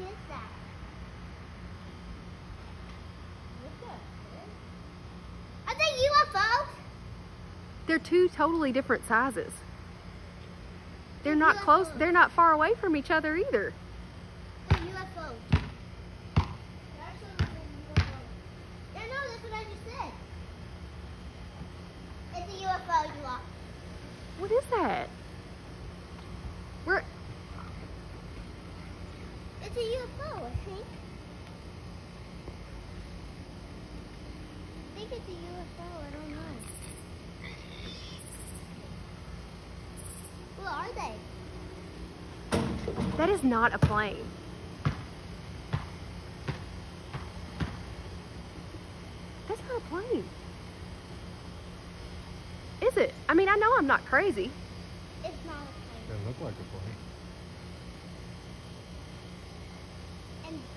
is that? Are they UFOs? They're two totally different sizes. They're not close. They're not far away from each other either. They're UFOs. Yeah, no, that's what I just said. It's a UFO, you are. What is that? Where? It's a UFO, I think. I think it's a UFO, I don't know. What are they? That is not a plane. That's not a plane. Is it? I mean, I know I'm not crazy. It's not a plane. They look like a plane. and